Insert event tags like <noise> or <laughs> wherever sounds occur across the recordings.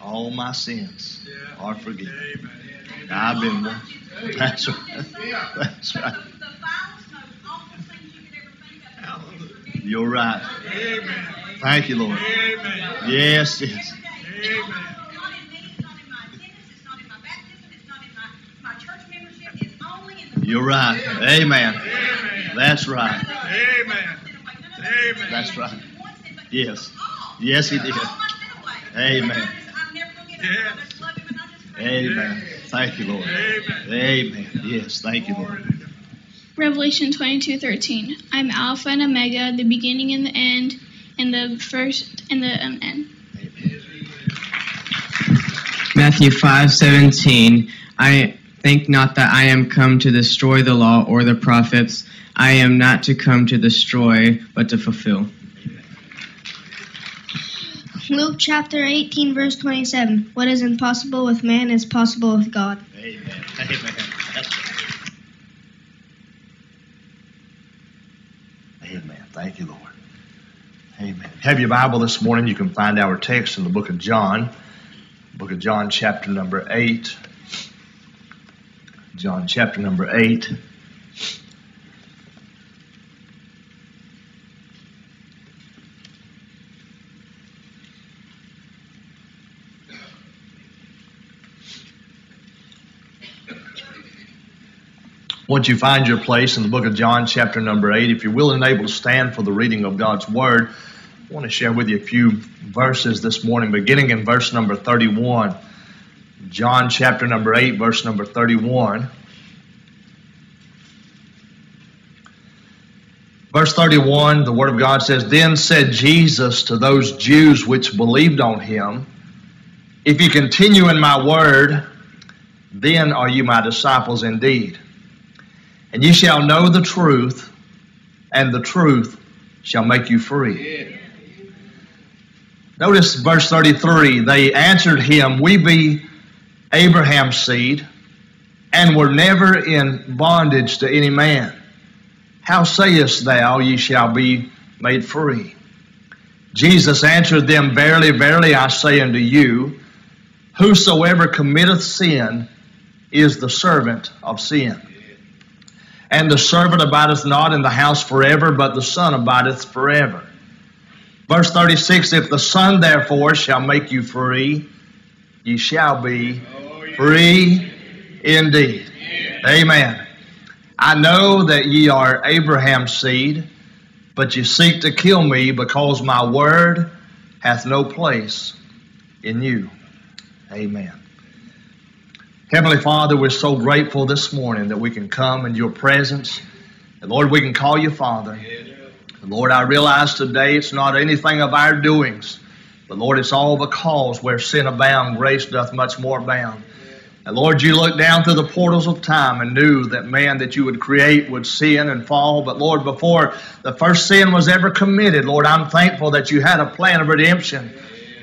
All my sins are forgiven. I've been. That's right. That's right. You're right. Thank you, Lord. Yes, yes. You're right. Amen. That's right. Amen. Amen. That's right. Yes. Yes, he did. Amen. Yes. Amen. Thank you, Lord. Amen. Amen. Yes, thank you, Lord. Revelation 22:13. I'm Alpha and Omega, the beginning and the end, and the first and the um, end. Matthew 5:17 I think not that I am come to destroy the law or the prophets I am not to come to destroy but to fulfill. Luke chapter 18, verse 27. What is impossible with man is possible with God. Amen. Amen. That's right. Amen. Thank you, Lord. Amen. Have your Bible this morning. You can find our text in the book of John. Book of John, chapter number 8. John, chapter number 8. Once you find your place in the book of John, chapter number 8, if you're willing and able to stand for the reading of God's Word, I want to share with you a few verses this morning, beginning in verse number 31. John, chapter number 8, verse number 31. Verse 31, the Word of God says, Then said Jesus to those Jews which believed on him, If you continue in my word, then are you my disciples indeed. And ye shall know the truth, and the truth shall make you free. Notice verse 33 they answered him, We be Abraham's seed, and were never in bondage to any man. How sayest thou, ye shall be made free? Jesus answered them, Verily, verily, I say unto you, whosoever committeth sin is the servant of sin. And the servant abideth not in the house forever, but the Son abideth forever. Verse 36 If the Son therefore shall make you free, ye shall be free indeed. Amen. I know that ye are Abraham's seed, but ye seek to kill me because my word hath no place in you. Amen. Heavenly Father, we're so grateful this morning that we can come in your presence. And Lord, we can call you Father. And Lord, I realize today it's not anything of our doings, but Lord, it's all because where sin abound, grace doth much more abound. And Lord, you looked down through the portals of time and knew that man that you would create would sin and fall. But Lord, before the first sin was ever committed, Lord, I'm thankful that you had a plan of redemption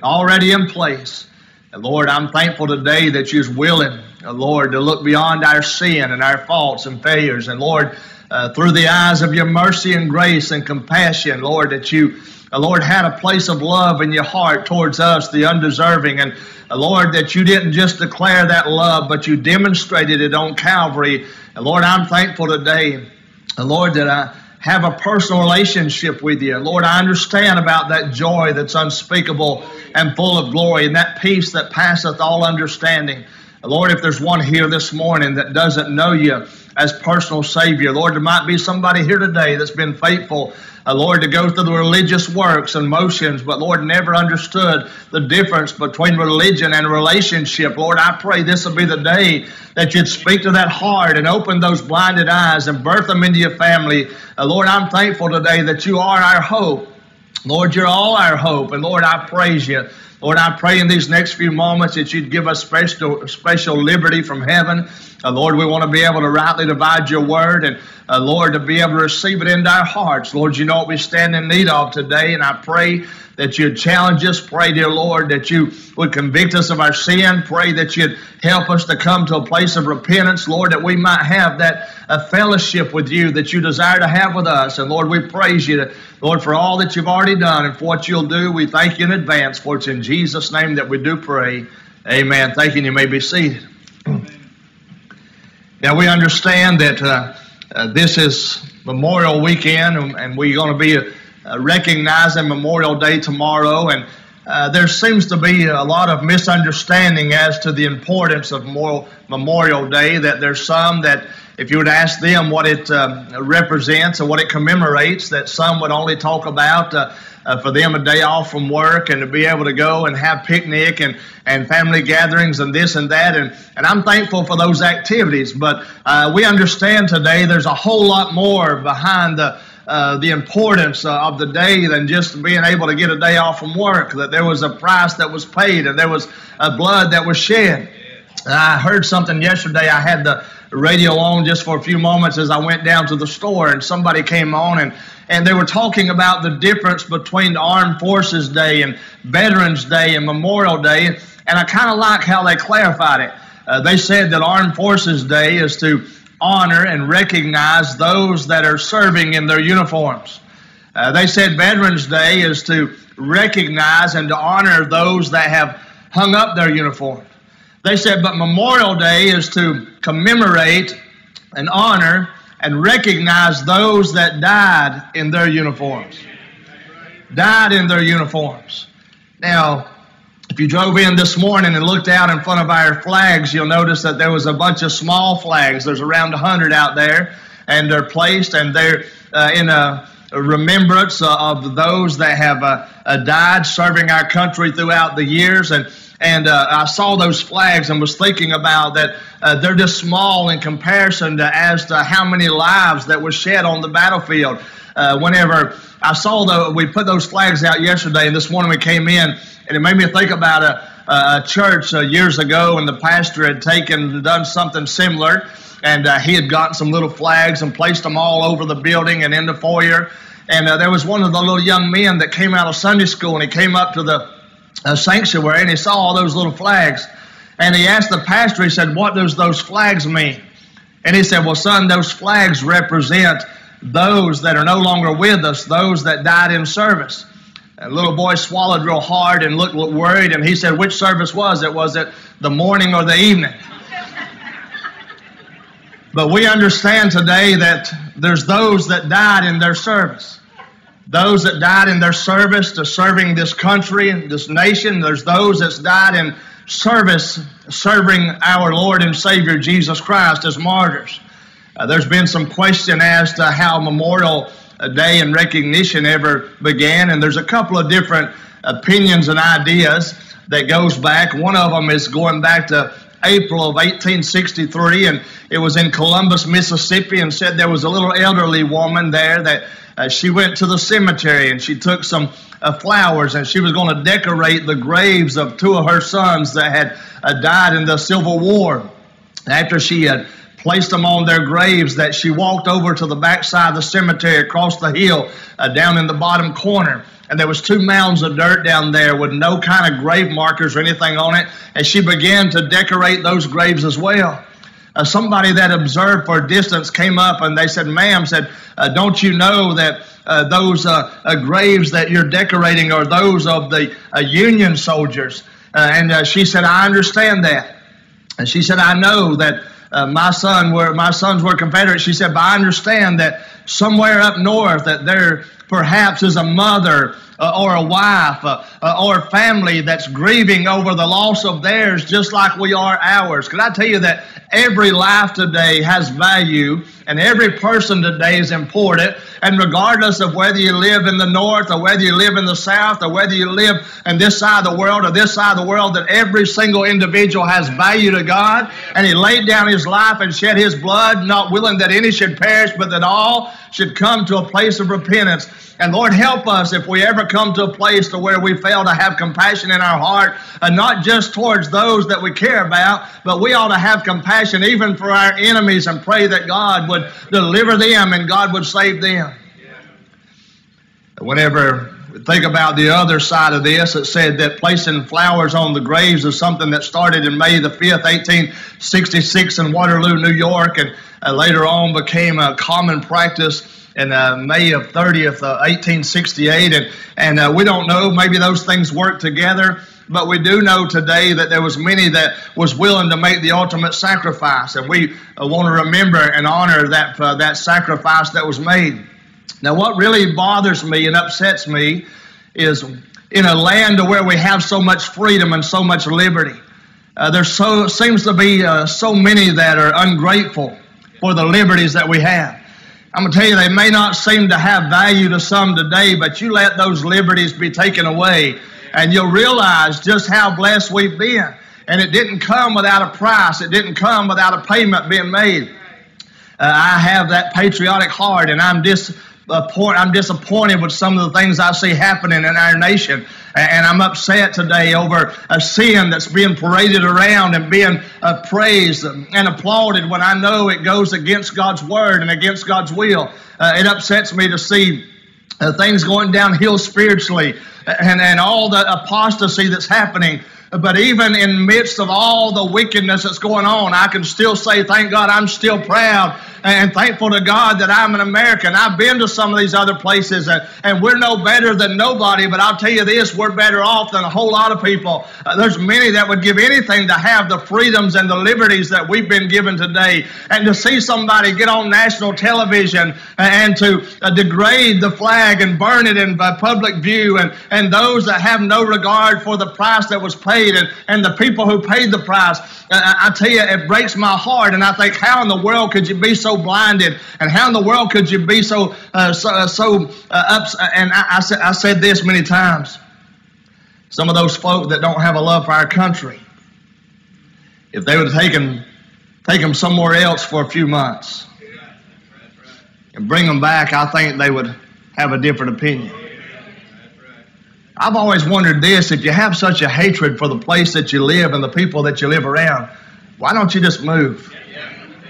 already in place. And Lord, I'm thankful today that you're willing, Lord, to look beyond our sin and our faults and failures. And Lord, uh, through the eyes of your mercy and grace and compassion, Lord, that you, uh, Lord, had a place of love in your heart towards us, the undeserving. And uh, Lord, that you didn't just declare that love, but you demonstrated it on Calvary. And Lord, I'm thankful today, uh, Lord, that I have a personal relationship with you. Lord, I understand about that joy that's unspeakable and full of glory and that peace that passeth all understanding. Lord, if there's one here this morning that doesn't know you as personal Savior, Lord, there might be somebody here today that's been faithful, uh, Lord, to go through the religious works and motions, but Lord, never understood the difference between religion and relationship. Lord, I pray this will be the day that you'd speak to that heart and open those blinded eyes and birth them into your family. Uh, Lord, I'm thankful today that you are our hope. Lord, you're all our hope. And Lord, I praise you. Lord, I pray in these next few moments that you'd give us special, special liberty from heaven. Uh, Lord, we want to be able to rightly divide your word and, uh, Lord, to be able to receive it into our hearts. Lord, you know what we stand in need of today, and I pray that you'd challenge us. Pray, dear Lord, that you would convict us of our sin. Pray that you'd help us to come to a place of repentance, Lord, that we might have that fellowship with you that you desire to have with us. And Lord, we praise you, Lord, for all that you've already done and for what you'll do. We thank you in advance for it's in Jesus' name that we do pray. Amen. Thank you. You may be seated. Now, we understand that uh, uh, this is Memorial Weekend, and, and we're going to be uh, recognizing Memorial Day tomorrow. And uh, there seems to be a lot of misunderstanding as to the importance of Memorial Day. That there's some that, if you would ask them what it uh, represents or what it commemorates, that some would only talk about uh, uh, for them a day off from work and to be able to go and have picnic and, and family gatherings and this and that. And, and I'm thankful for those activities. But uh, we understand today there's a whole lot more behind the, uh, the importance uh, of the day than just being able to get a day off from work. That there was a price that was paid and there was a blood that was shed. I heard something yesterday. I had the radio on just for a few moments as I went down to the store, and somebody came on and and they were talking about the difference between Armed Forces Day and Veterans Day and Memorial Day. And I kind of like how they clarified it. Uh, they said that Armed Forces Day is to honor and recognize those that are serving in their uniforms. Uh, they said Veterans Day is to recognize and to honor those that have hung up their uniform. They said, but Memorial Day is to commemorate and honor and recognize those that died in their uniforms. Died in their uniforms. Now, if you drove in this morning and looked out in front of our flags, you'll notice that there was a bunch of small flags. There's around 100 out there, and they're placed and they're uh, in a, remembrance of those that have uh, uh, died serving our country throughout the years. And and uh, I saw those flags and was thinking about that uh, they're just small in comparison to as to how many lives that were shed on the battlefield. Uh, whenever I saw the, we put those flags out yesterday, and this morning we came in, and it made me think about a, a church uh, years ago, and the pastor had taken done something similar, and uh, he had gotten some little flags and placed them all over the building and in the foyer. And uh, there was one of the little young men that came out of Sunday school, and he came up to the a sanctuary and he saw all those little flags. And he asked the pastor, he said, What does those flags mean? And he said, Well, son, those flags represent those that are no longer with us, those that died in service. A little boy swallowed real hard and looked worried, and he said, Which service was it? Was it the morning or the evening? <laughs> but we understand today that there's those that died in their service those that died in their service to serving this country and this nation. There's those that's died in service serving our Lord and Savior Jesus Christ as martyrs. Uh, there's been some question as to how Memorial Day and recognition ever began, and there's a couple of different opinions and ideas that goes back. One of them is going back to April of 1863, and it was in Columbus, Mississippi, and said there was a little elderly woman there that uh, she went to the cemetery and she took some uh, flowers and she was going to decorate the graves of two of her sons that had uh, died in the Civil War. After she had placed them on their graves, that she walked over to the backside of the cemetery across the hill uh, down in the bottom corner and there was two mounds of dirt down there with no kind of grave markers or anything on it and she began to decorate those graves as well uh, somebody that observed for a distance came up and they said, ma'am, said, uh, don't you know that uh, those uh, uh, graves that you're decorating are those of the uh, Union soldiers? and she said, I understand that. And she said, I know that my son were my sons were Confederates. She said, but I understand that somewhere up north that there perhaps is a mother uh, or a wife uh, uh, or a family that's grieving over the loss of theirs just like we are ours. Can I tell you that every life today has value and every person today is important. And regardless of whether you live in the north or whether you live in the south or whether you live in this side of the world or this side of the world, that every single individual has value to God. And He laid down His life and shed His blood, not willing that any should perish, but that all should come to a place of repentance. And Lord, help us if we ever come to a place to where we fail to have compassion in our heart, and not just towards those that we care about, but we ought to have compassion even for our enemies and pray that God would deliver them and God would save them. Whenever we think about the other side of this, it said that placing flowers on the graves is something that started in May the 5th, 1866 in Waterloo, New York, and uh, later on became a common practice in uh, May of 30th, uh, 1868. And, and uh, we don't know, maybe those things work together. but we do know today that there was many that was willing to make the ultimate sacrifice, and we uh, want to remember and honor that uh, that sacrifice that was made. Now, what really bothers me and upsets me is in a land where we have so much freedom and so much liberty. Uh, there so seems to be uh, so many that are ungrateful for the liberties that we have. I'm going to tell you, they may not seem to have value to some today, but you let those liberties be taken away, and you'll realize just how blessed we've been. And it didn't come without a price, it didn't come without a payment being made. Uh, I have that patriotic heart, and I'm dis- uh, I'm disappointed with some of the things I see happening in our nation. And I'm upset today over a sin that's being paraded around and being uh, praised and applauded when I know it goes against God's word and against God's will. Uh, it upsets me to see uh, things going downhill spiritually and, and all the apostasy that's happening. But even in midst of all the wickedness that's going on, I can still say, thank God, I'm still proud and thankful to God that I'm an American. I've been to some of these other places, and, and we're no better than nobody, but I'll tell you this, we're better off than a whole lot of people. Uh, there's many that would give anything to have the freedoms and the liberties that we've been given today. And to see somebody get on national television and to uh, degrade the flag and burn it in public view, and, and those that have no regard for the price that was paid and, and the people who paid the price, I tell you, it breaks my heart. And I think, how in the world could you be so blinded? And how in the world could you be so uh, so, uh, so uh, ups? And I, I, said, I said this many times. Some of those folk that don't have a love for our country, if they would have taken take them somewhere else for a few months and bring them back, I think they would have a different opinion. I've always wondered this if you have such a hatred for the place that you live and the people that you live around, why don't you just move?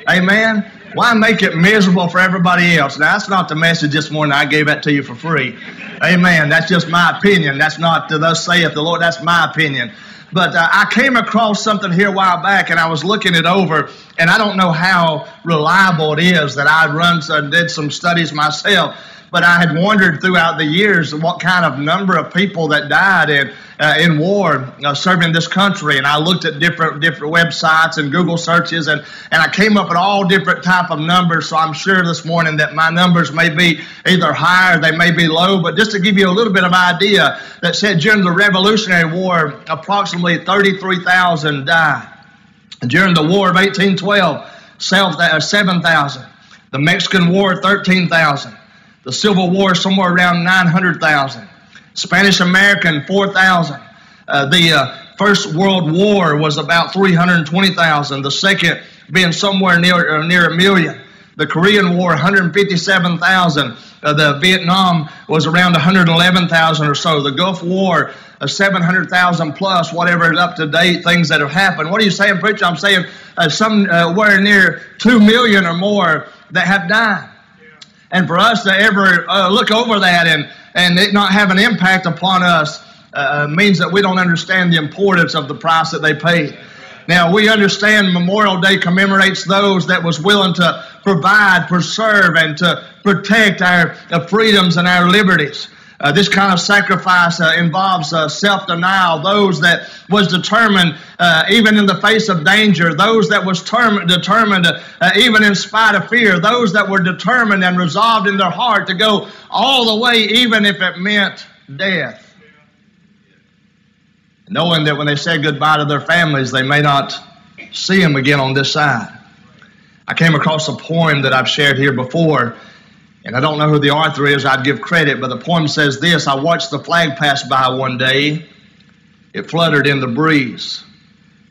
Amen? Why make it miserable for everybody else? Now, that's not the message this morning. I gave that to you for free. Amen. That's just my opinion. That's not to thus saith the Lord. That's my opinion. But uh, I came across something here a while back, and I was looking it over, and I don't know how reliable it is that I run and did some studies myself but I had wondered throughout the years what kind of number of people that died in uh, in war uh, serving this country, and I looked at different different websites and Google searches, and and I came up with all different type of numbers. So I'm sure this morning that my numbers may be either higher, they may be low, but just to give you a little bit of idea, that said during the Revolutionary War, approximately 33,000 died. During the War of 1812, uh, 7,000. The Mexican War, 13,000. The Civil War, somewhere around 900,000. Spanish American, 4,000. Uh, the uh, First World War was about 320,000. The second being somewhere near, uh, near a million. The Korean War, 157,000. Uh, the Vietnam was around 111,000 or so. The Gulf War, uh, 700,000 plus, whatever is up to date, things that have happened. What are you saying, preacher? I'm saying uh, somewhere near 2 million or more that have died. And for us to ever uh, look over that and, and it not have an impact upon us uh, means that we don't understand the importance of the price that they paid. Now, we understand Memorial Day commemorates those that was willing to provide, preserve, and to protect our freedoms and our liberties. Uh, this kind of sacrifice uh, involves uh, self-denial. Those that was determined, uh, even in the face of danger. Those that was term- determined, uh, even in spite of fear. Those that were determined and resolved in their heart to go all the way, even if it meant death. Knowing that when they said goodbye to their families, they may not see them again on this side. I came across a poem that I've shared here before and I don't know who the author is, I'd give credit, but the poem says this I watched the flag pass by one day. It fluttered in the breeze.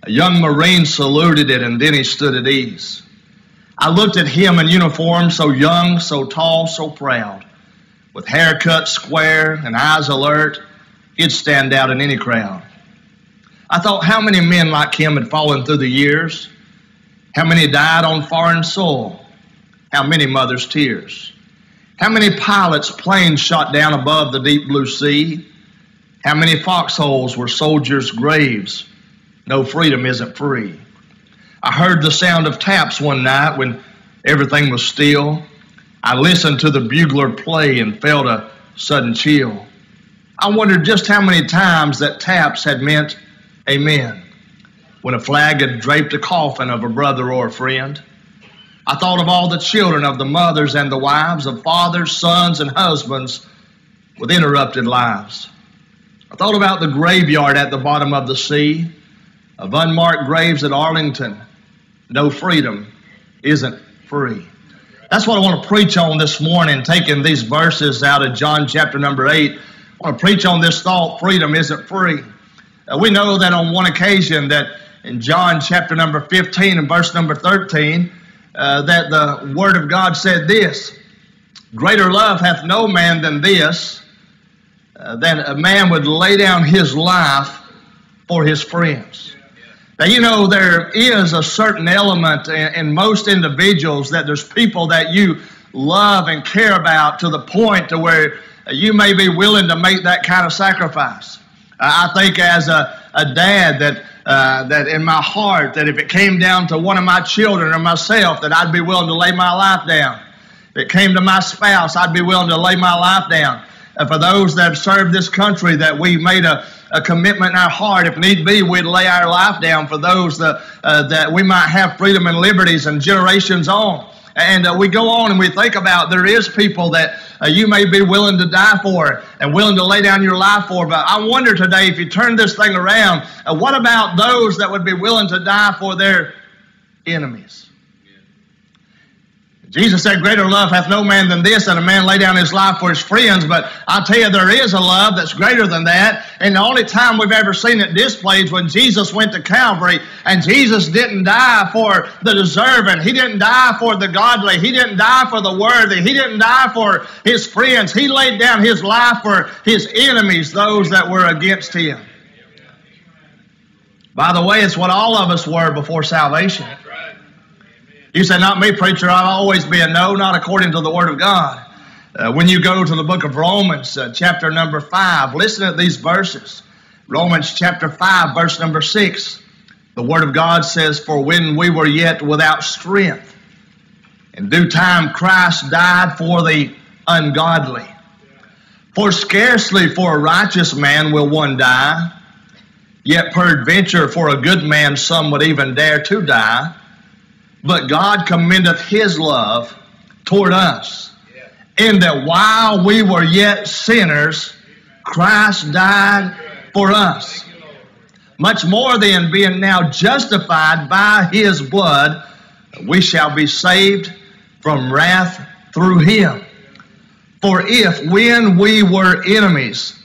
A young Marine saluted it, and then he stood at ease. I looked at him in uniform, so young, so tall, so proud. With hair cut square and eyes alert, he'd stand out in any crowd. I thought how many men like him had fallen through the years, how many died on foreign soil, how many mothers' tears. How many pilots' planes shot down above the deep blue sea? How many foxholes were soldiers' graves? No freedom isn't free. I heard the sound of taps one night when everything was still. I listened to the bugler play and felt a sudden chill. I wondered just how many times that taps had meant amen when a flag had draped a coffin of a brother or a friend. I thought of all the children, of the mothers and the wives, of fathers, sons, and husbands with interrupted lives. I thought about the graveyard at the bottom of the sea, of unmarked graves at Arlington. No freedom isn't free. That's what I want to preach on this morning, taking these verses out of John chapter number 8. I want to preach on this thought freedom isn't free. We know that on one occasion that in John chapter number 15 and verse number 13, uh, that the Word of God said this Greater love hath no man than this, uh, that a man would lay down his life for his friends. Now, you know, there is a certain element in, in most individuals that there's people that you love and care about to the point to where you may be willing to make that kind of sacrifice. I think as a, a dad that uh, that in my heart that if it came down to one of my children or myself that I'd be willing to lay my life down. If it came to my spouse, I'd be willing to lay my life down. And for those that have served this country, that we made a, a commitment in our heart. If need be, we'd lay our life down for those that, uh, that we might have freedom and liberties and generations on. And uh, we go on and we think about there is people that uh, you may be willing to die for and willing to lay down your life for. But I wonder today if you turn this thing around, uh, what about those that would be willing to die for their enemies? Jesus said, Greater love hath no man than this, that a man lay down his life for his friends. But I tell you, there is a love that's greater than that. And the only time we've ever seen it displayed is when Jesus went to Calvary. And Jesus didn't die for the deserving. He didn't die for the godly. He didn't die for the worthy. He didn't die for his friends. He laid down his life for his enemies, those that were against him. By the way, it's what all of us were before salvation. You say, not me, preacher. I'll always be a no, not according to the Word of God. Uh, when you go to the book of Romans, uh, chapter number 5, listen to these verses. Romans chapter 5, verse number 6. The Word of God says, For when we were yet without strength, in due time Christ died for the ungodly. For scarcely for a righteous man will one die, yet peradventure for a good man some would even dare to die. But God commendeth his love toward us, in that while we were yet sinners, Christ died for us. Much more than being now justified by his blood, we shall be saved from wrath through him. For if when we were enemies,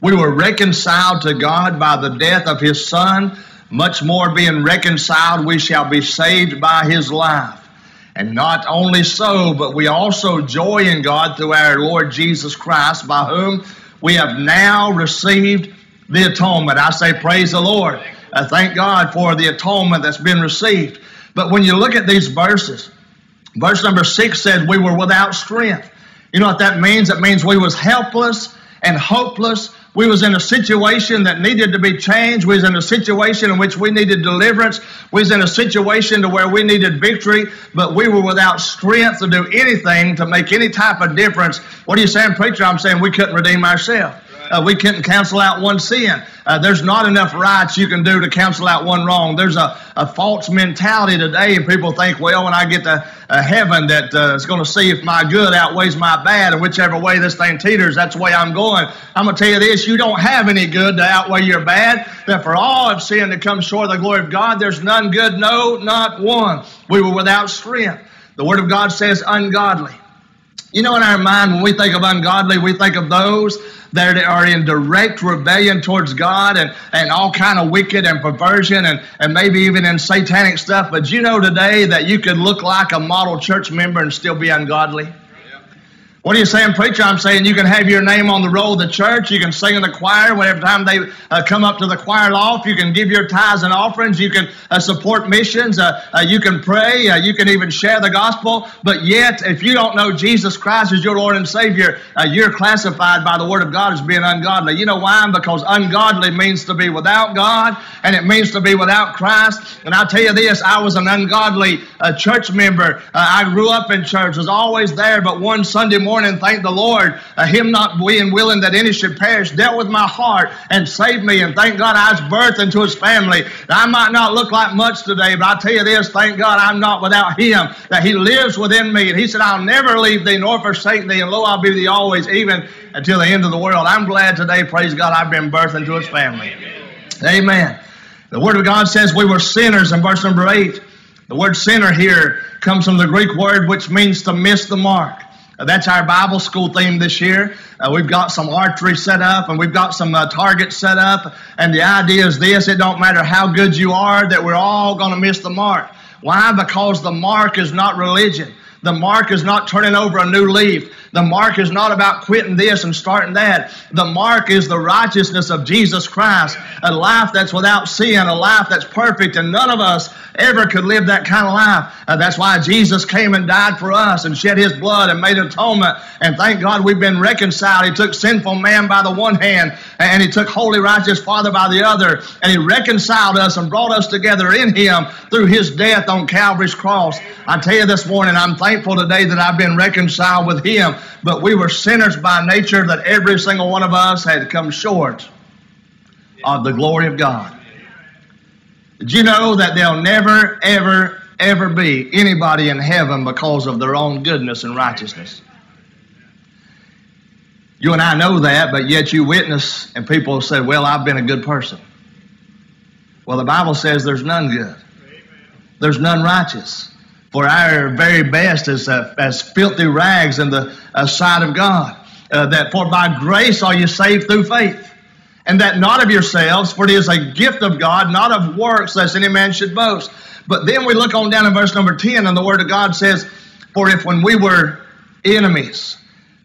we were reconciled to God by the death of his Son, much more being reconciled, we shall be saved by his life. And not only so, but we also joy in God through our Lord Jesus Christ, by whom we have now received the atonement. I say, praise the Lord. I thank God for the atonement that's been received. But when you look at these verses, verse number six says we were without strength. You know what that means? It means we was helpless and hopeless we was in a situation that needed to be changed. We was in a situation in which we needed deliverance. We was in a situation to where we needed victory, but we were without strength to do anything to make any type of difference. What are you saying, preacher? I'm saying we couldn't redeem ourselves. Uh, we couldn't cancel out one sin. Uh, there's not enough rights you can do to cancel out one wrong. There's a, a false mentality today, and people think, well, when I get to uh, heaven, that uh, it's going to see if my good outweighs my bad, and whichever way this thing teeters, that's the way I'm going. I'm going to tell you this: you don't have any good to outweigh your bad. That for all have sinned to come short of the glory of God. There's none good, no, not one. We were without strength. The Word of God says ungodly. You know, in our mind, when we think of ungodly, we think of those that are in direct rebellion towards God and, and all kind of wicked and perversion and, and maybe even in satanic stuff. But you know today that you could look like a model church member and still be ungodly? What are you saying, preacher? I'm saying you can have your name on the roll of the church. You can sing in the choir whenever time they uh, come up to the choir loft. You can give your tithes and offerings. You can uh, support missions. Uh, uh you can pray. Uh, you can even share the gospel. But yet, if you don't know Jesus Christ as your Lord and Savior, uh, you're classified by the Word of God as being ungodly. You know why? Because ungodly means to be without God. and it means to be without Christ. And I'll tell you this, I was an ungodly church member. I grew up in church, was always there, but one Sunday morning, thank the Lord, uh, Him not being willing that any should perish, dealt with my heart and saved me. And thank God I was birthed into His family. I might not look like much today, but I'll tell you this, thank God I'm not without Him, that He lives within me. And He said, I'll never leave thee nor forsake thee, and lo, I'll be with thee always, even until the end of the world. I'm glad today, praise God, I've been birthed into His family. Amen. The Word of God says we were sinners in verse number 8. The word sinner here comes from the Greek word which means to miss the mark. That's our Bible school theme this year. Uh, we've got some archery set up and we've got some uh, targets set up. And the idea is this it don't matter how good you are, that we're all going to miss the mark. Why? Because the mark is not religion. The mark is not turning over a new leaf. The mark is not about quitting this and starting that. The mark is the righteousness of Jesus Christ, a life that's without sin, a life that's perfect, and none of us ever could live that kind of life. Uh, that's why Jesus came and died for us and shed his blood and made atonement. And thank God we've been reconciled. He took sinful man by the one hand and he took holy righteous Father by the other. And he reconciled us and brought us together in him through his death on Calvary's cross. I tell you this morning, I'm thankful today that I've been reconciled with him. But we were sinners by nature that every single one of us had come short of the glory of God. Did you know that there'll never, ever, ever be anybody in heaven because of their own goodness and righteousness? You and I know that, but yet you witness and people say, Well, I've been a good person. Well, the Bible says there's none good, there's none righteous. For our very best is uh, as filthy rags in the uh, sight of God. Uh, that for by grace are you saved through faith and that not of yourselves, for it is a gift of God, not of works, lest any man should boast. But then we look on down in verse number 10, and the Word of God says, For if when we were enemies,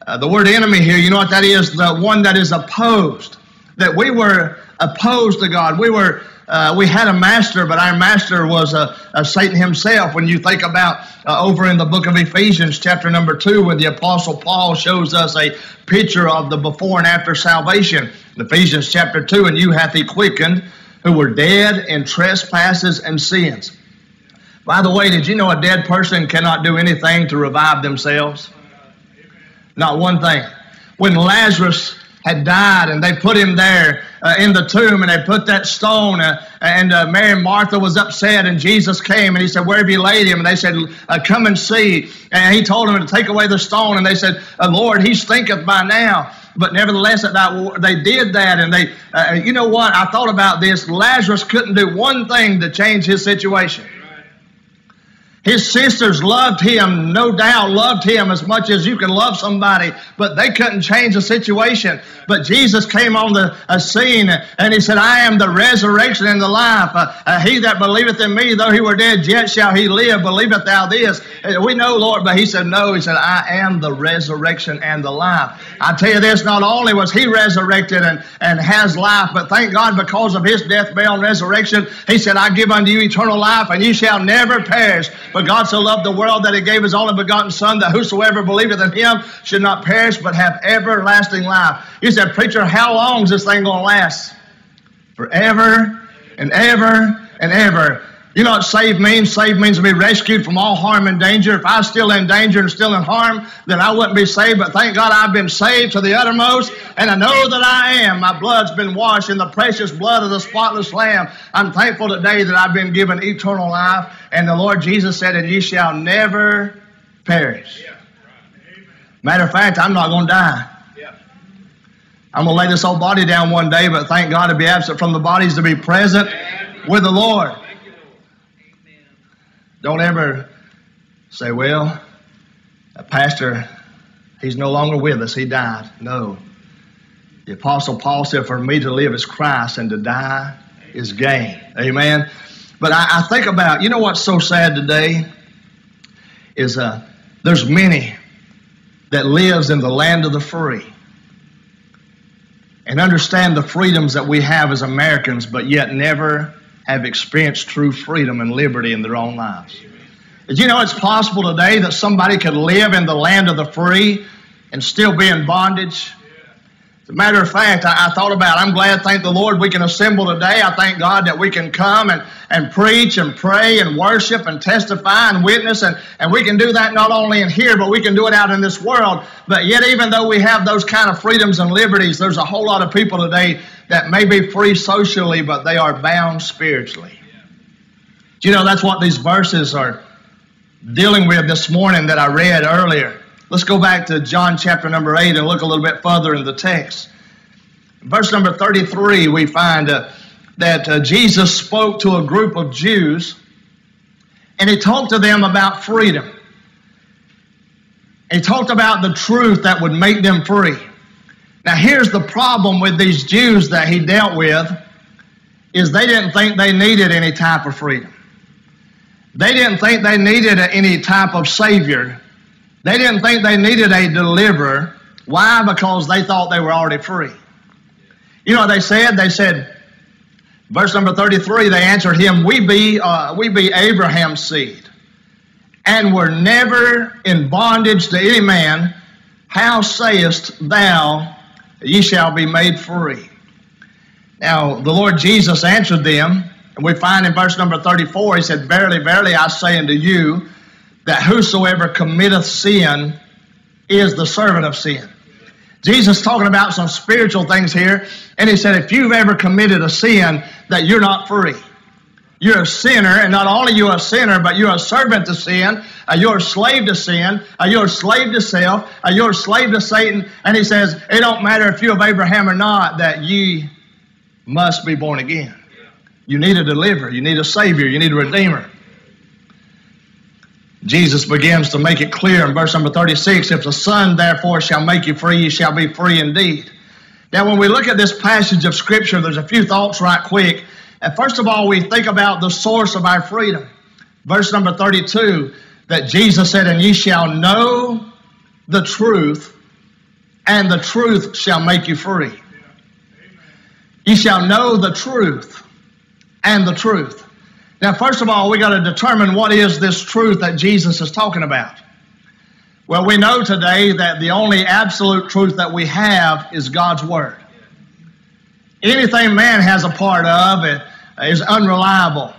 uh, the word enemy here, you know what that is? The one that is opposed. That we were opposed to God. We were uh, we had a master, but our master was uh, Satan himself. When you think about uh, over in the book of Ephesians, chapter number two, where the Apostle Paul shows us a picture of the before and after salvation. Ephesians chapter 2, and you hath he quickened who were dead in trespasses and sins. By the way, did you know a dead person cannot do anything to revive themselves? Not one thing. When Lazarus had died and they put him there uh, in the tomb and they put that stone uh, and uh, Mary and Martha was upset and Jesus came and he said, where have you laid him? And they said, uh, come and see. And he told them to take away the stone and they said, uh, Lord, he stinketh by now. But nevertheless, they did that, and they, uh, you know what? I thought about this. Lazarus couldn't do one thing to change his situation. His sisters loved him, no doubt loved him as much as you can love somebody, but they couldn't change the situation. But Jesus came on the scene and he said, I am the resurrection and the life. Uh, uh, he that believeth in me, though he were dead, yet shall he live. Believeth thou this? Uh, we know, Lord, but he said, No. He said, I am the resurrection and the life. I tell you this, not only was he resurrected and, and has life, but thank God because of his death, burial, and resurrection, he said, I give unto you eternal life, and you shall never perish. For God so loved the world that he gave his only begotten Son, that whosoever believeth in him should not perish, but have everlasting life. You said, Preacher, how long is this thing going to last? Forever and ever and ever. You know what save means? Save means to be rescued from all harm and danger. If I was still in danger and still in harm, then I wouldn't be saved. But thank God I've been saved to the uttermost, and I know that I am. My blood's been washed in the precious blood of the spotless Lamb. I'm thankful today that I've been given eternal life, and the Lord Jesus said, "And ye shall never perish." Matter of fact, I'm not going to die. I'm going to lay this old body down one day, but thank God to be absent from the bodies to be present with the Lord. Don't ever say, well, a pastor, he's no longer with us. He died. No. The Apostle Paul said, for me to live is Christ and to die is gain. Amen. But I, I think about, you know what's so sad today? Is uh, there's many that lives in the land of the free and understand the freedoms that we have as Americans, but yet never have experienced true freedom and liberty in their own lives. Did you know it's possible today that somebody could live in the land of the free and still be in bondage? As a matter of fact, I, I, thought about, I'm glad, thank the Lord, we can assemble today. I thank God that we can come and, and preach and pray and worship and testify and witness. And, and we can do that not only in here, but we can do it out in this world. But yet, even though we have those kind of freedoms and liberties, there's a whole lot of people today that may be free socially, but they are bound spiritually. Do you know that's what these verses are dealing with this morning that I read earlier? Let's go back to John chapter number 8 and look a little bit further in the text. Verse number 33, we find uh, that uh, Jesus spoke to a group of Jews and he talked to them about freedom. He talked about the truth that would make them free. Now, here's the problem with these Jews that he dealt with is they didn't think they needed any type of freedom. They didn't think they needed any type of savior. They didn't think they needed a deliverer. Why? Because they thought they were already free. You know what they said? They said, verse number 33, they answered him, We be, uh, we be Abraham's seed, and were never in bondage to any man. How sayest thou, ye shall be made free? Now, the Lord Jesus answered them, and we find in verse number 34, he said, Verily, verily, I say unto you, that whosoever committeth sin is the servant of sin. Jesus talking about some spiritual things here, and he said, if you've ever committed a sin, that you're not free. You're a sinner, and not only you're a sinner, but you're a servant to sin, uh, you're a slave to sin, uh, you're a slave to self, uh, you're a slave to Satan, and he says, it don't matter if you're of Abraham or not, that ye must be born again. You need a deliverer, you need a savior, you need a redeemer. Jesus begins to make it clear in verse number 36 if the Son therefore shall make you free, you shall be free indeed. Now, when we look at this passage of Scripture, there's a few thoughts right quick. And first of all, we think about the source of our freedom. Verse number 32 that Jesus said, And ye shall know the truth, and the truth shall make you free. Ye shall know the truth, and the truth. Now, first of all, we got to determine what is this truth that Jesus is talking about. Well, we know today that the only absolute truth that we have is God's Word. Anything man has a part of it is unreliable.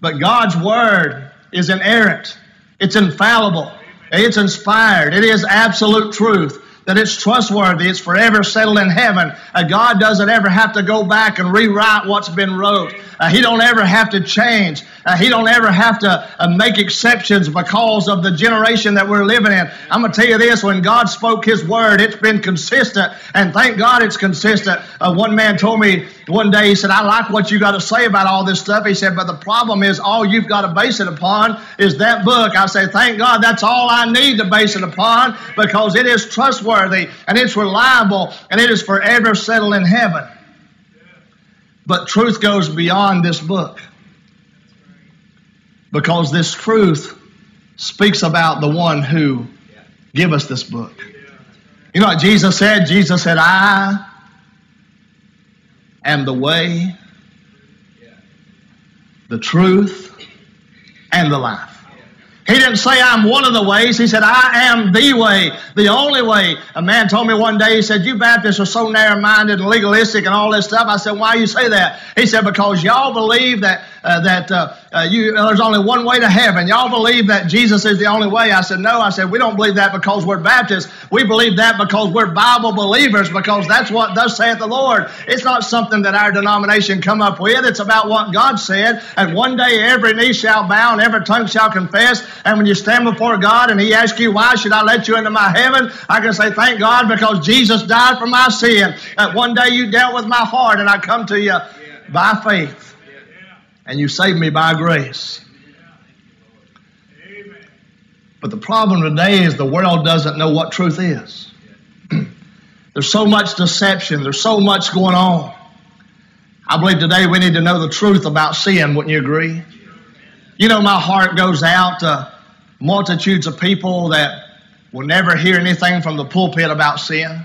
But God's Word is inerrant, it's infallible, it's inspired, it is absolute truth that it's trustworthy, it's forever settled in heaven. Uh, God doesn't ever have to go back and rewrite what's been wrote. Uh, he don't ever have to change. Uh, he don't ever have to uh, make exceptions because of the generation that we're living in. I'm going to tell you this, when God spoke His word, it's been consistent, and thank God it's consistent. Uh, one man told me one day, he said, I like what you got to say about all this stuff. He said, but the problem is all you've got to base it upon is that book. I say, thank God that's all I need to base it upon because it is trustworthy and it's reliable and it is forever settled in heaven. But truth goes beyond this book because this truth speaks about the one who gave us this book. You know what Jesus said? Jesus said, I am the way, the truth, and the life. He didn't say, I'm one of the ways. He said, I am the way, the only way. A man told me one day, he said, You Baptists are so narrow minded and legalistic and all this stuff. I said, Why you say that? He said, Because y'all believe that uh, that uh, uh, you, there's only one way to heaven. Y'all believe that Jesus is the only way. I said, no. I said, we don't believe that because we're Baptists. We believe that because we're Bible believers because that's what thus saith the Lord. It's not something that our denomination come up with. It's about what God said. And one day every knee shall bow and every tongue shall confess. And when you stand before God and he asks you, why should I let you into my heaven? I can say, thank God because Jesus died for my sin. And one day you dealt with my heart and I come to you by faith and you saved me by grace. But the problem today is the world doesn't know what truth is. <clears throat> There's so much deception, there's so much going on. I believe today we need to know the truth about sin, wouldn't you agree? You know, my heart goes out to multitudes of people that will never hear anything from the pulpit about sin.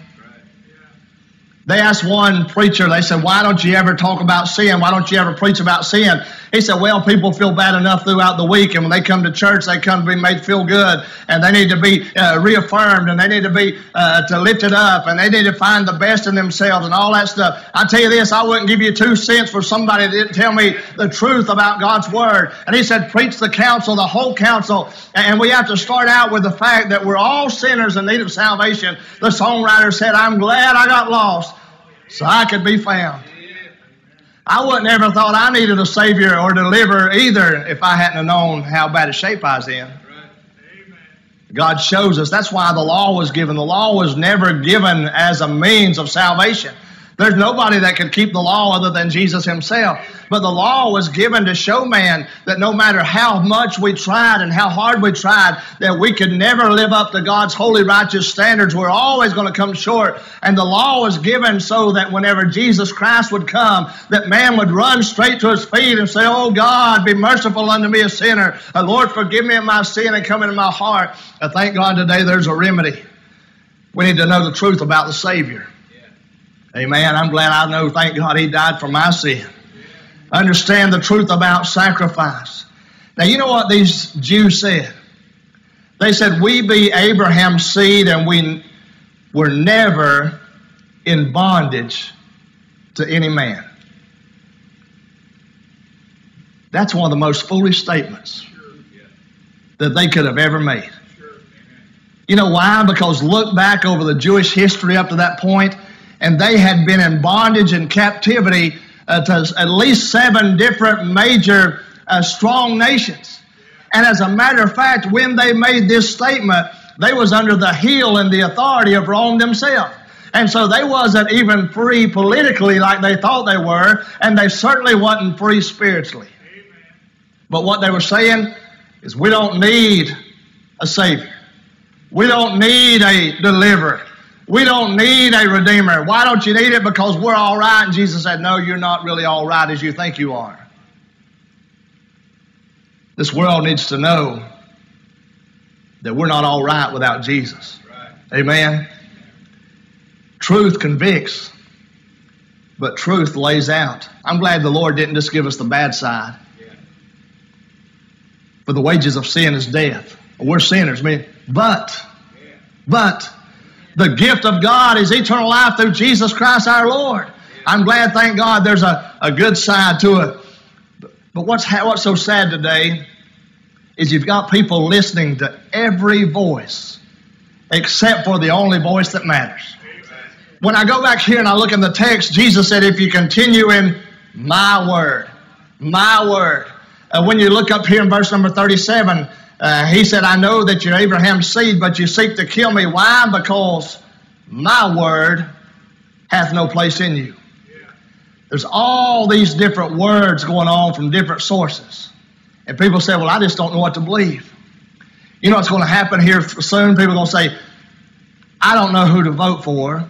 They asked one preacher, they said, Why don't you ever talk about sin? Why don't you ever preach about sin? He said, Well, people feel bad enough throughout the week, and when they come to church, they come to be made feel good, and they need to be uh, reaffirmed, and they need to be uh, to lifted up, and they need to find the best in themselves, and all that stuff. I tell you this, I wouldn't give you two cents for somebody that didn't tell me the truth about God's Word. And he said, Preach the counsel, the whole counsel, and we have to start out with the fact that we're all sinners in need of salvation. The songwriter said, I'm glad I got lost so I could be found. I wouldn't ever thought I needed a Savior or deliverer either if I hadn't known how bad a shape I was in. God shows us. That's why the law was given. The law was never given as a means of salvation. There's nobody that could keep the law other than Jesus himself. But the law was given to show man that no matter how much we tried and how hard we tried, that we could never live up to God's holy, righteous standards. We're always going to come short. And the law was given so that whenever Jesus Christ would come, that man would run straight to his feet and say, Oh God, be merciful unto me, a sinner. Uh, Lord, forgive me of my sin and come into my heart. I thank God today there's a remedy. We need to know the truth about the Savior. Amen. I'm glad I know, thank God, He died for my sin. Understand the truth about sacrifice. Now, you know what these Jews said? They said, We be Abraham's seed and we were never in bondage to any man. That's one of the most foolish statements that they could have ever made. You know why? Because look back over the Jewish history up to that point, and they had been in bondage and captivity uh, to at least seven different major uh, strong nations. And as a matter of fact, when they made this statement, they was under the heel and the authority of Rome themselves. And so they wasn't even free politically like they thought they were, and they certainly wasn't free spiritually. But what they were saying is we don't need a Savior. We don't need a deliverer. We don't need a redeemer. Why don't you need it? Because we're all right. And Jesus said, No, you're not really all right as you think you are. This world needs to know that we're not all right without Jesus. Amen. Truth convicts, but truth lays out. I'm glad the Lord didn't just give us the bad side. For the wages of sin is death. We're sinners, man. But, but, the gift of God is eternal life through Jesus Christ our Lord. I'm glad, thank God, there's a, a good side to it. But what's, what's so sad today is you've got people listening to every voice except for the only voice that matters. When I go back here and I look in the text, Jesus said, If you continue in my word, my word. Uh, when you look up here in verse number 37, uh, he said, I know that you're Abraham's seed, but you seek to kill me. Why? Because my word hath no place in you. There's all these different words going on from different sources. And people say, Well, I just don't know what to believe. You know what's going to happen here soon? People are going to say, I don't know who to vote for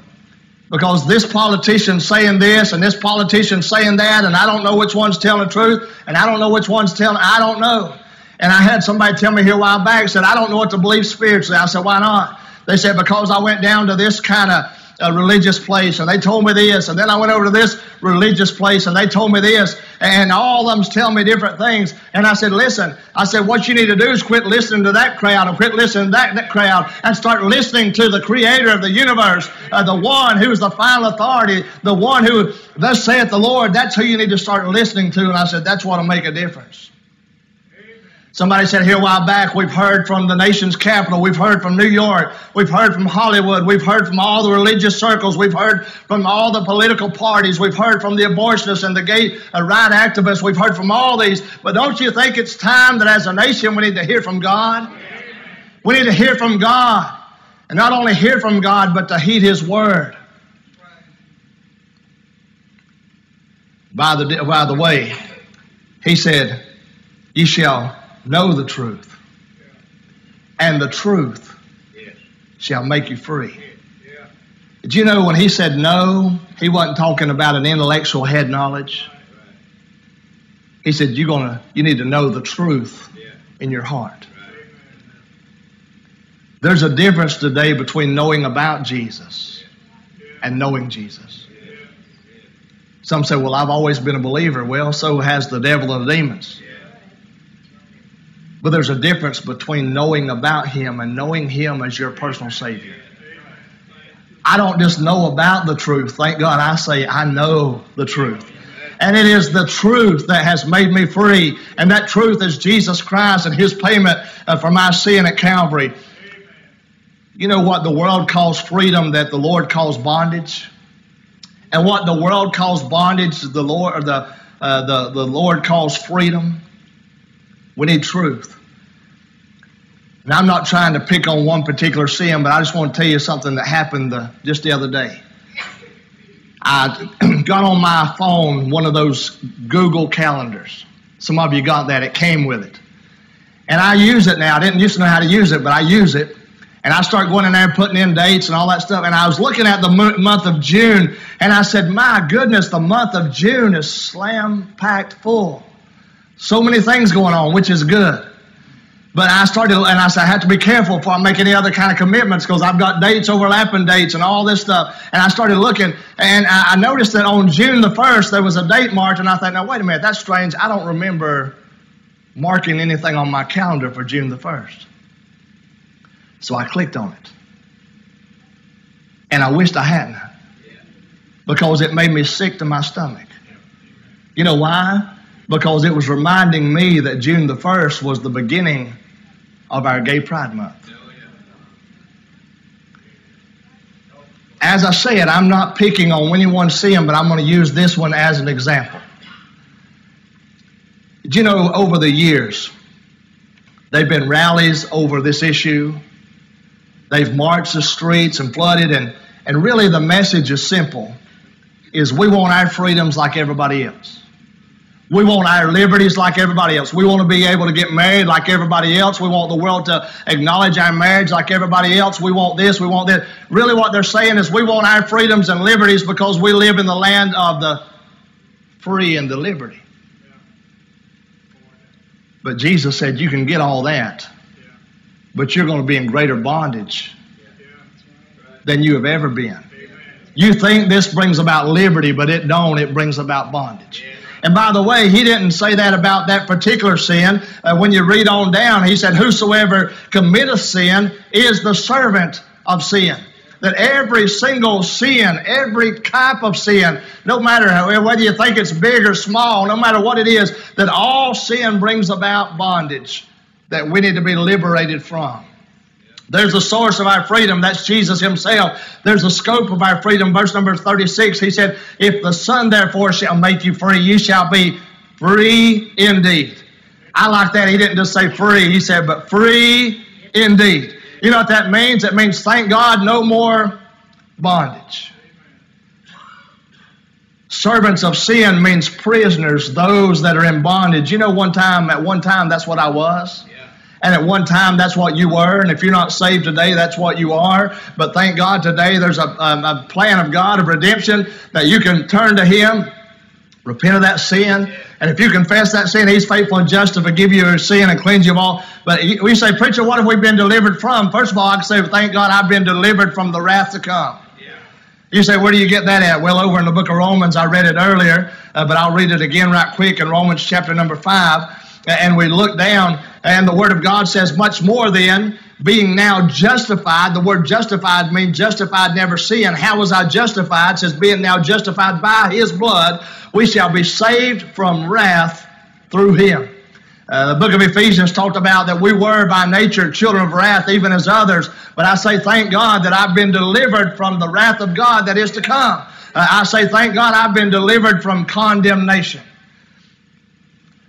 because this politician saying this and this politician saying that, and I don't know which one's telling the truth, and I don't know which one's telling, I don't know. And I had somebody tell me here a while back, said, I don't know what to believe spiritually. I said, why not? They said, because I went down to this kind of a religious place and they told me this and then I went over to this religious place and they told me this and all of them's tell me different things and I said listen I said what you need to do is quit listening to that crowd and quit listening to that, that crowd and start listening to the creator of the universe uh, the one who is the final authority the one who thus saith the Lord that's who you need to start listening to and I said that's what'll make a difference Somebody said here a while back, we've heard from the nation's capital, we've heard from New York, we've heard from Hollywood, we've heard from all the religious circles, we've heard from all the political parties, we've heard from the abortionists and the gay uh, right activists, we've heard from all these. But don't you think it's time that as a nation we need to hear from God? We need to hear from God. And not only hear from God, but to heed His word. By the, by the way, He said, Ye shall know the truth, and the truth shall make you free. Did you know when he said no, he wasn't talking about an intellectual head knowledge? He said, You're gonna you need to know the truth in your heart. There's a difference today between knowing about Jesus and knowing Jesus. Some say, well, I've always been a believer. Well, so has the devil and the demons. But there's a difference between knowing about him and knowing him as your personal Savior. I don't just know about the truth. Thank God I say I know the truth. And it is the truth that has made me free. And that truth is Jesus Christ and His payment uh, for my sin at Calvary. You know what the world calls freedom that the Lord calls bondage? And what the world calls bondage, the Lord, or the, uh, the, the Lord calls freedom. We need truth. And I'm not trying to pick on one particular sin, but I just want to tell you something that happened uh, just the other day. I <clears throat> got on my phone one of those Google calendars. Some of you got that, it came with it. And I use it now. I didn't used to know how to use it, but I use it. And I start going in there and putting in dates and all that stuff. And I was looking at the month of June, and I said, My goodness, the month of June is slam packed full. So many things going on, which is good. But I started, and I said, I have to be careful before I make any other kind of commitments because I've got dates, overlapping dates, and all this stuff. And I started looking, and I noticed that on June the 1st, there was a date marked, and I thought, now, wait a minute, that's strange. I don't remember marking anything on my calendar for June the 1st. So I clicked on it. And I wished I hadn't because it made me sick to my stomach. You know why? Because it was reminding me that June the 1st was the beginning of our Gay Pride Month. As I said, I'm not picking on anyone's sin, but I'm going to use this one as an example. Did you know over the years, they've been rallies over this issue? They've marched the streets and flooded, and, and really the message is simple is we want our freedoms like everybody else. We want our liberties like everybody else. We want to be able to get married like everybody else. We want the world to acknowledge our marriage like everybody else. We want this, we want that. Really, what they're saying is we want our freedoms and liberties because we live in the land of the free and the liberty. But Jesus said you can get all that, but you're going to be in greater bondage than you have ever been. You think this brings about liberty, but it don't. It brings about bondage. And by the way, he didn't say that about that particular sin. Uh, when you read on down, he said, Whosoever committeth sin is the servant of sin. That every single sin, every type of sin, no matter how, whether you think it's big or small, no matter what it is, that all sin brings about bondage that we need to be liberated from. There's the source of our freedom. That's Jesus Himself. There's the scope of our freedom. Verse number 36, He said, If the Son therefore shall make you free, you shall be free indeed. I like that. He didn't just say free, He said, but free indeed. You know what that means? It means, thank God, no more bondage. Servants of sin means prisoners, those that are in bondage. You know, one time, at one time, that's what I was. And at one time, that's what you were. And if you're not saved today, that's what you are. But thank God today there's a, a, a plan of God of redemption that you can turn to Him, repent of that sin. And if you confess that sin, He's faithful and just to forgive you your sin and cleanse you of all. But we say, Preacher, what have we been delivered from? First of all, I can say, Thank God I've been delivered from the wrath to come. You say, where do you get that at? Well, over in the book of Romans, I read it earlier, uh, but I'll read it again right quick in Romans chapter number 5 and we look down, and the Word of God says, much more than being now justified. The word justified means justified, never sin. How was I justified? It says, being now justified by His blood, we shall be saved from wrath through Him. Uh, the book of Ephesians talked about that we were by nature children of wrath, even as others. But I say, thank God that I've been delivered from the wrath of God that is to come. Uh, I say, thank God I've been delivered from condemnation.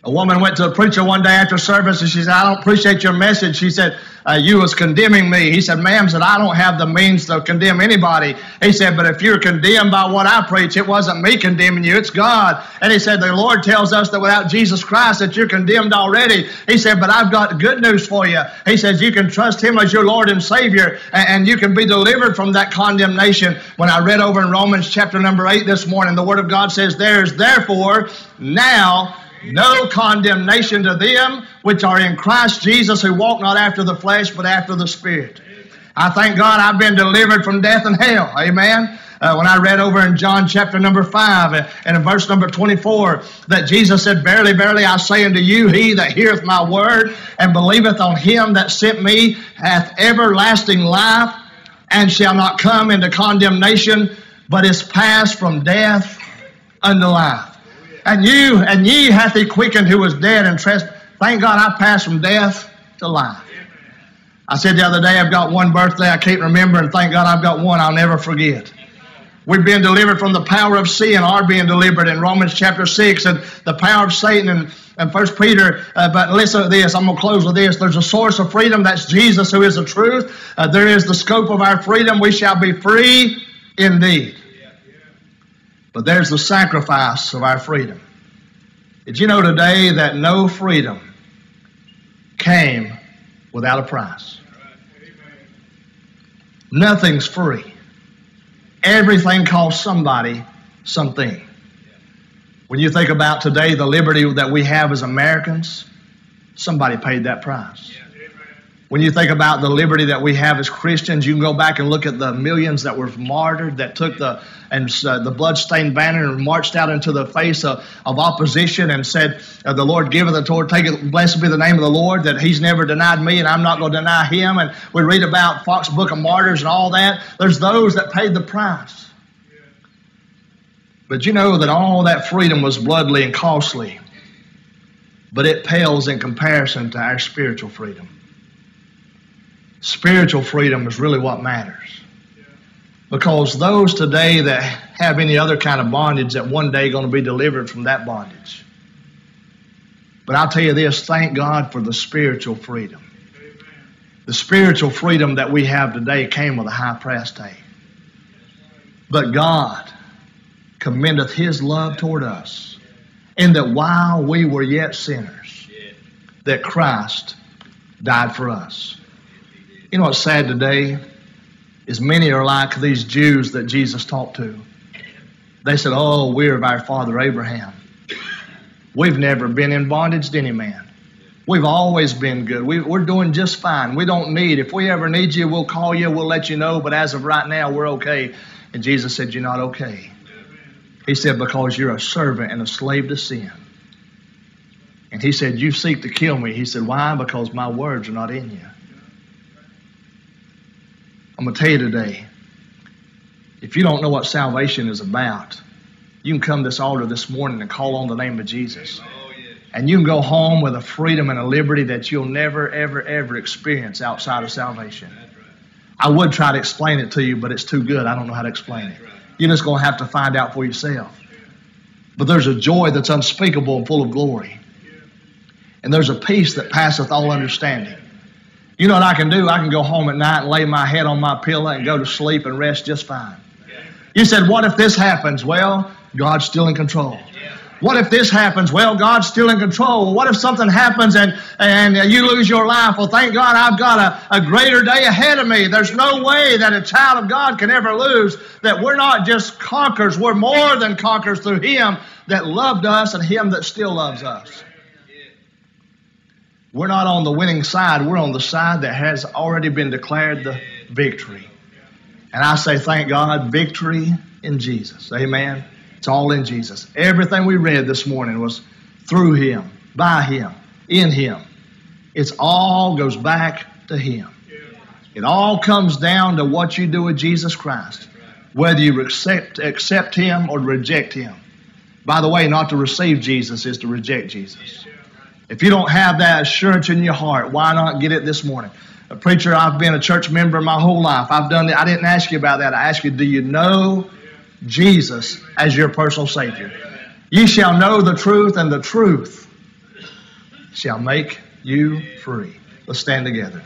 A woman went to a preacher one day after service and she said, I don't appreciate your message. She said, uh, You was condemning me. He said, Ma'am, said, I don't have the means to condemn anybody. He said, But if you're condemned by what I preach, it wasn't me condemning you, it's God. And he said, The Lord tells us that without Jesus Christ that you're condemned already. He said, But I've got good news for you. He says, You can trust him as your Lord and Savior, and, and you can be delivered from that condemnation. When I read over in Romans chapter number 8 this morning, the Word of God says, There is therefore now no condemnation to them which are in Christ Jesus who walk not after the flesh but after the Spirit. I thank God I've been delivered from death and hell. Amen. Uh, when I read over in John chapter number 5 uh, and in verse number 24 that Jesus said, Verily, verily, I say unto you, he that heareth my word and believeth on him that sent me hath everlasting life and shall not come into condemnation, but is passed from death unto life. And you and ye hath he quickened who was dead and trespassed. Thank God I passed from death to life. I said the other day I've got one birthday I can't remember, and thank God I've got one I'll never forget. We've been delivered from the power of sin, are being delivered in Romans chapter 6, and the power of Satan and, and First Peter. Uh, but listen to this, I'm going to close with this. There's a source of freedom, that's Jesus who is the truth. Uh, there is the scope of our freedom. We shall be free indeed. But there's the sacrifice of our freedom. Did you know today that no freedom came without a price? Nothing's free. Everything costs somebody something. When you think about today, the liberty that we have as Americans, somebody paid that price. When you think about the liberty that we have as Christians, you can go back and look at the millions that were martyred, that took the and uh, the bloodstained banner and marched out into the face of, of opposition and said, uh, "The Lord giveth, the Lord taketh. Blessed be the name of the Lord. That He's never denied me, and I'm not going to deny Him." And we read about Fox Book of Martyrs and all that. There's those that paid the price. But you know that all that freedom was bloodly and costly, but it pales in comparison to our spiritual freedom. Spiritual freedom is really what matters. Because those today that have any other kind of bondage that one day going to be delivered from that bondage. But I'll tell you this, thank God for the spiritual freedom. The spiritual freedom that we have today came with a high price tag. But God commendeth his love toward us in that while we were yet sinners, that Christ died for us. You know what's sad today is many are like these Jews that Jesus talked to. They said, Oh, we're of our father Abraham. We've never been in bondage to any man. We've always been good. We, are doing just fine. We don't need. If we ever need you, we'll call you. We'll let you know. But as of right now, we're okay. And Jesus said, You're not okay. He said, Because you're a servant and a slave to sin. And he said, You seek to kill me. He said, Why? Because my words are not in you. I'm going to tell you today if you don't know what salvation is about, you can come this altar this morning and call on the name of Jesus. And you can go home with a freedom and a liberty that you'll never, ever, ever experience outside of salvation. I would try to explain it to you, but it's too good. I don't know how to explain it. You're just going to have to find out for yourself. But there's a joy that's unspeakable and full of glory. And there's a peace that passeth all understanding. You know what I can do? I can go home at night and lay my head on my pillow and go to sleep and rest just fine. You said, What if this happens? Well, God's still in control. What if this happens? Well, God's still in control. What if something happens and, and you lose your life? Well, thank God I've got a, a greater day ahead of me. There's no way that a child of God can ever lose, that we're not just conquerors, we're more than conquerors through Him that loved us and Him that still loves us. We're not on the winning side. We're on the side that has already been declared the victory. And I say, thank God, victory in Jesus. Amen. It's all in Jesus. Everything we read this morning was through Him, by Him, in Him. It's all goes back to Him. It all comes down to what you do with Jesus Christ, whether you accept, accept Him or reject Him. By the way, not to receive Jesus is to reject Jesus. If you don't have that assurance in your heart, why not get it this morning? A preacher, I've been a church member my whole life. I've done it. I didn't ask you about that. I asked you, do you know Jesus as your personal Savior? Ye shall know the truth, and the truth shall make you free. Let's stand together.